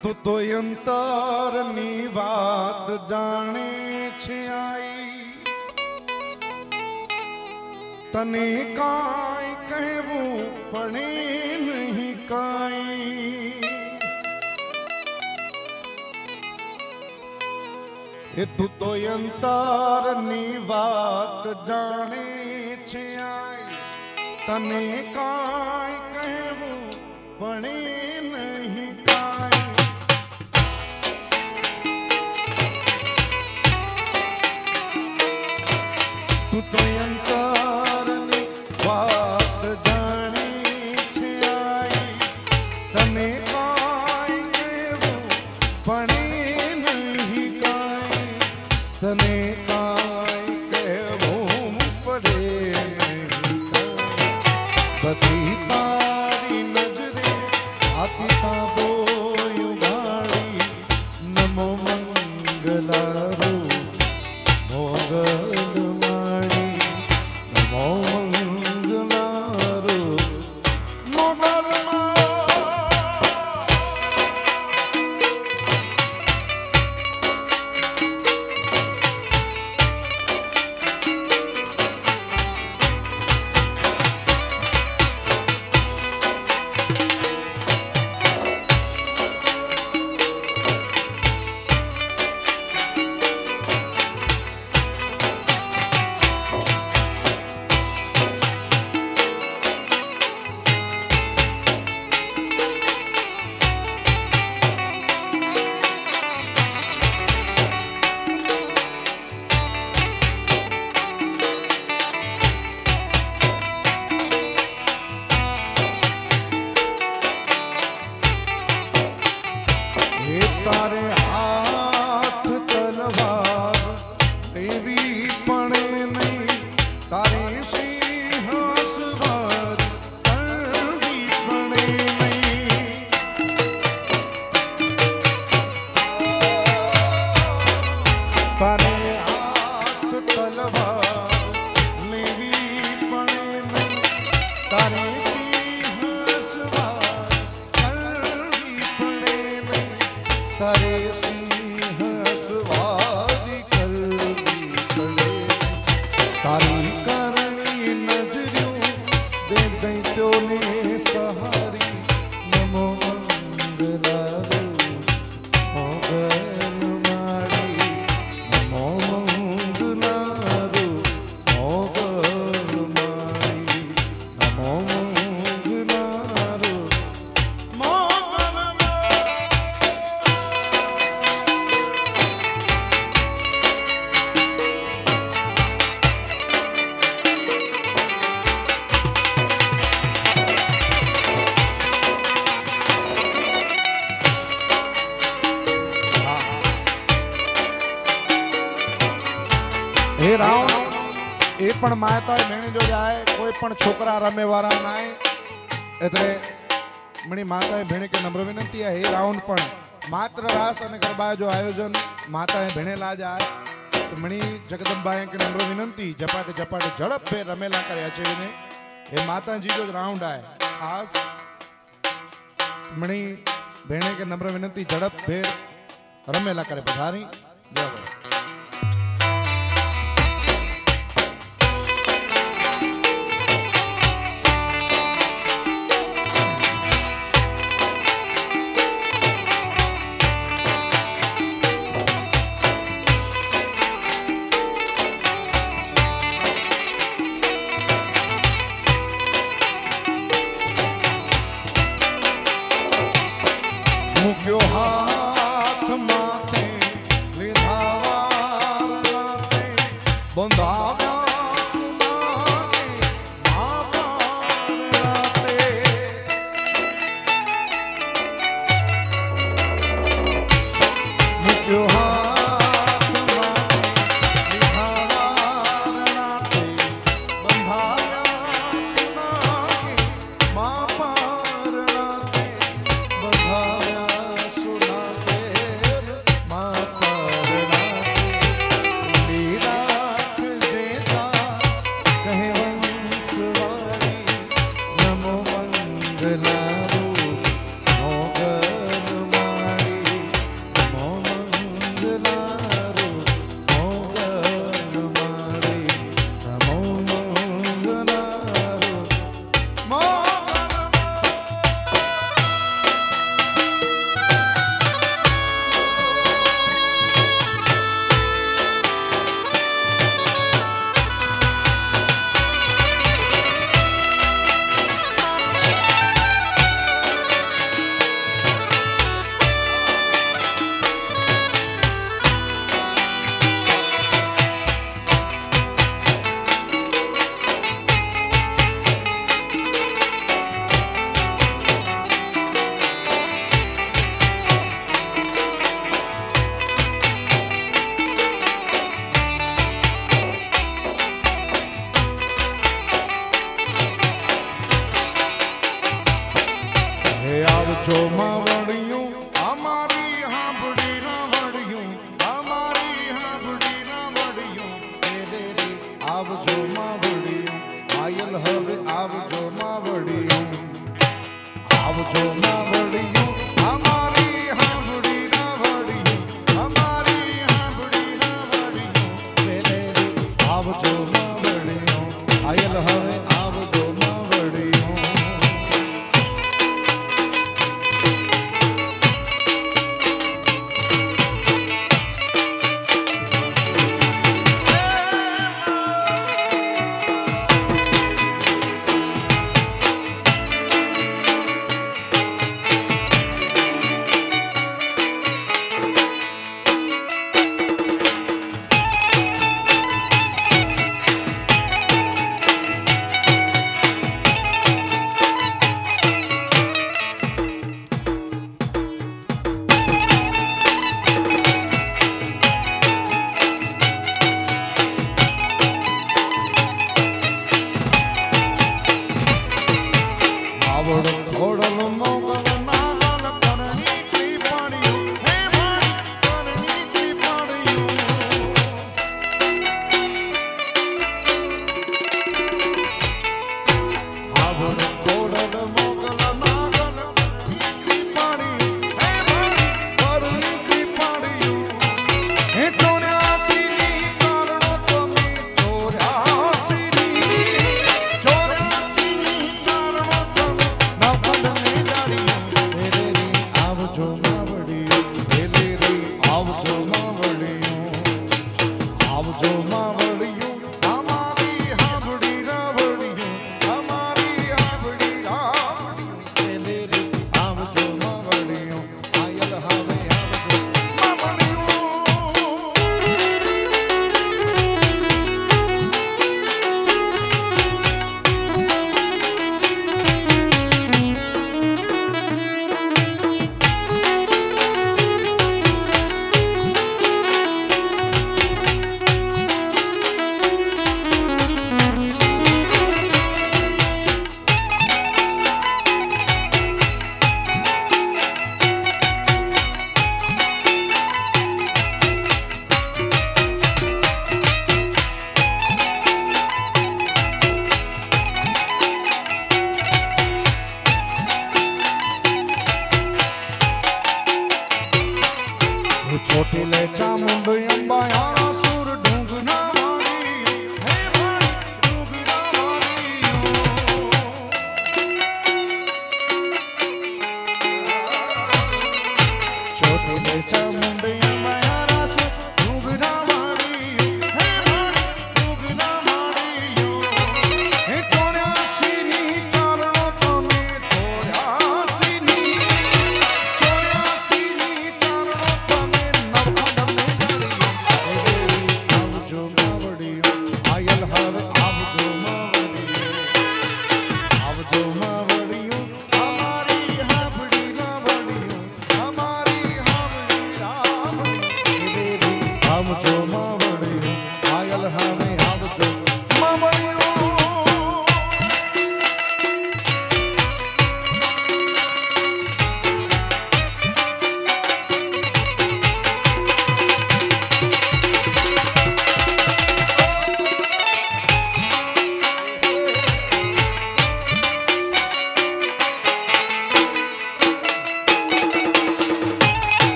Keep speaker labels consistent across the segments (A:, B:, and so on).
A: તું તો અંતરની વાત જાણે છે આઈ. તને કાંઈ કહેવું પડે નહીં કાંઈ. એ તું તો અંતરની વાત જાણે છે આઈ. તને કાંઈ કહેવું પડે તું છોકરા રમે વાળા નાય. એટલે મણી માતાએ ભેણે કે નમ્ર વિનંતી એ રાઉન્ડ પણ માત્ર રાસ અને ગરબા જો આયોજન માતાએ ભેણેલા જાય તો મણી જગદંબાએ કે નમ્ર વિનંતી ઝપાટે ઝપાટે ઝડપ ભે રમેલા કર્યા છે એને. એ માતાજી જો રાઉન્ડ આય. ખાસ મણી ભેણે કે નમ્ર વિનંતી ઝડપ ભેર રમેલા કરે પધારી. જય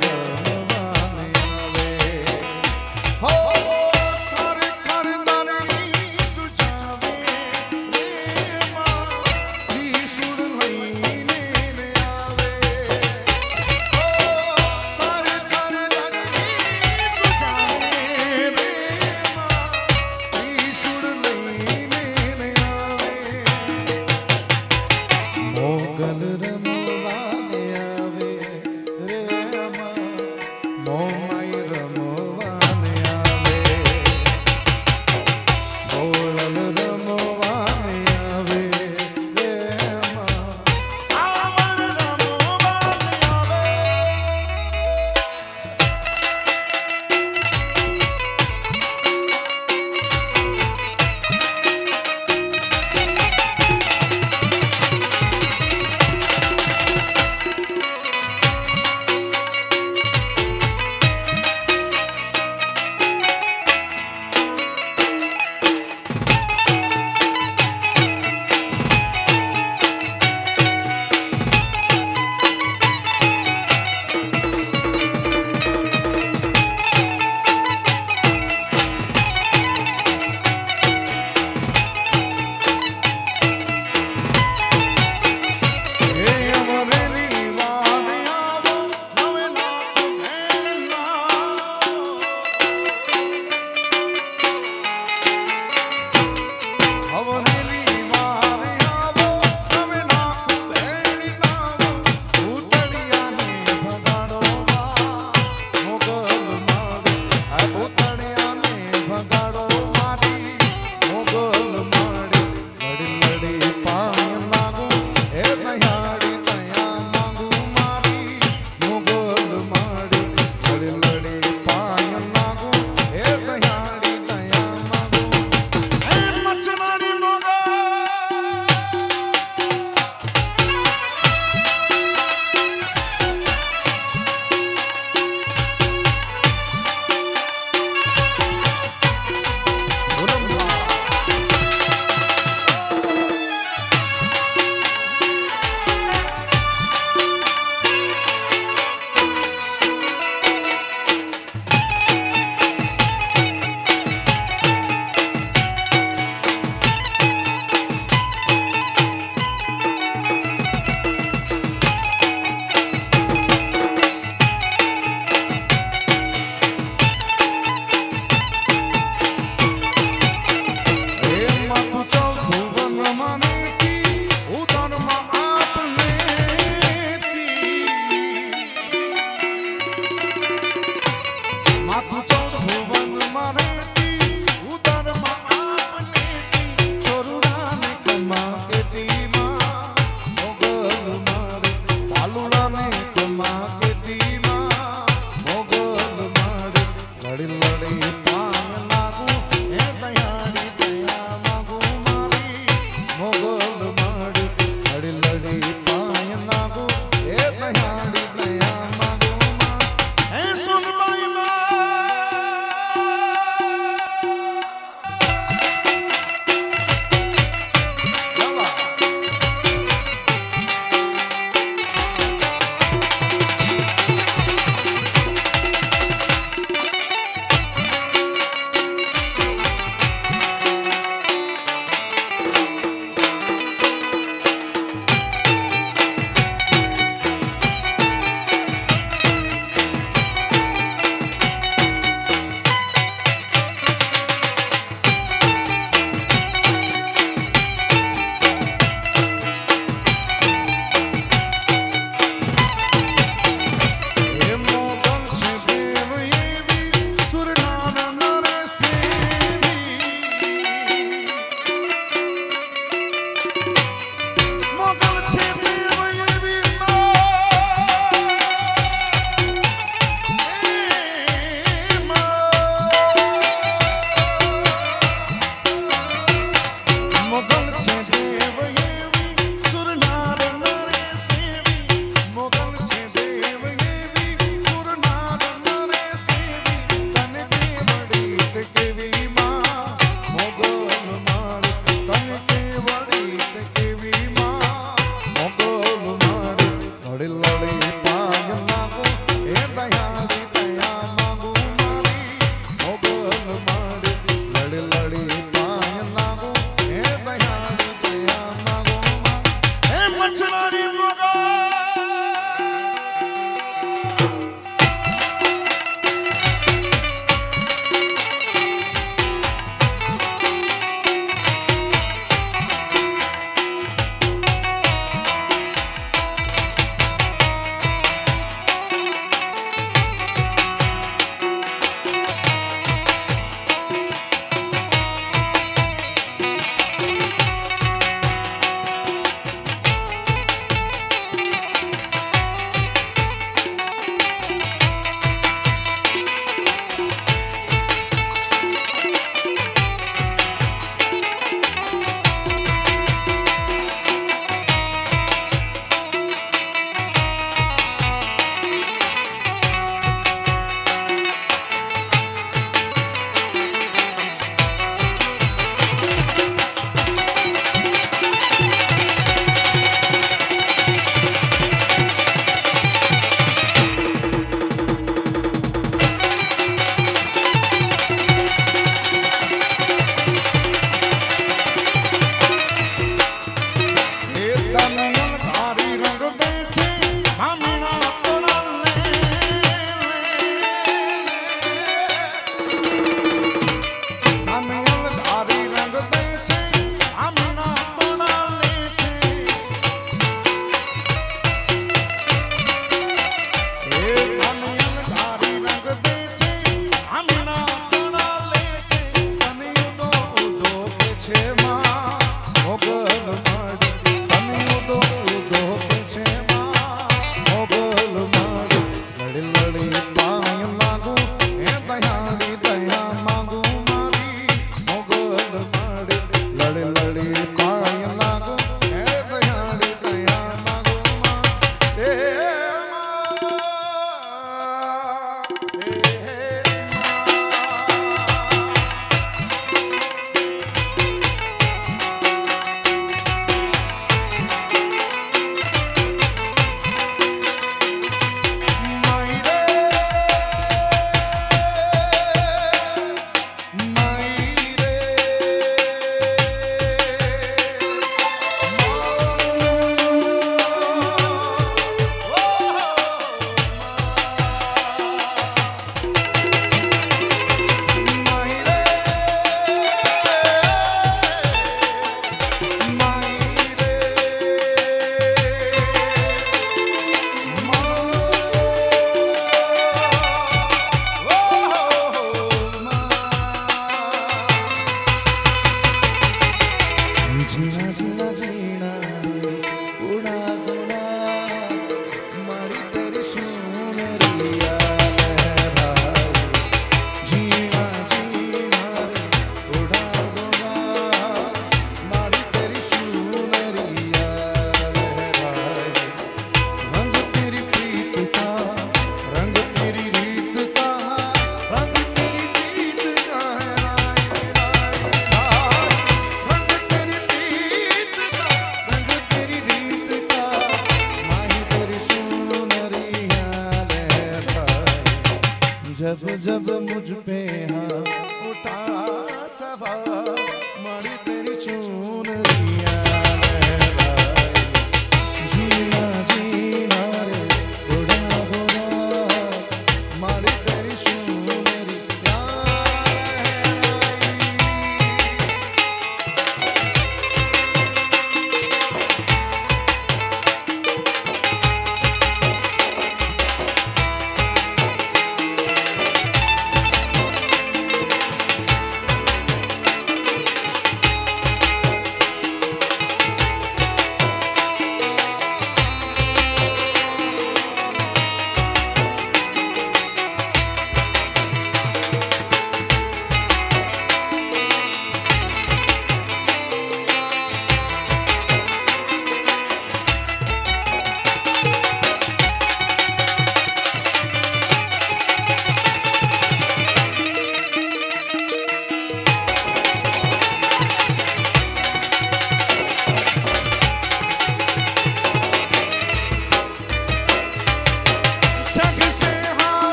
A: Sagrada.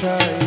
A: try.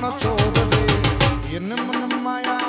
A: ಕಾಣ ಚೋಗದೆ ನಿಮ್ಮ ನಮ್ಮಯ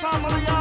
B: સાંભળ્યા.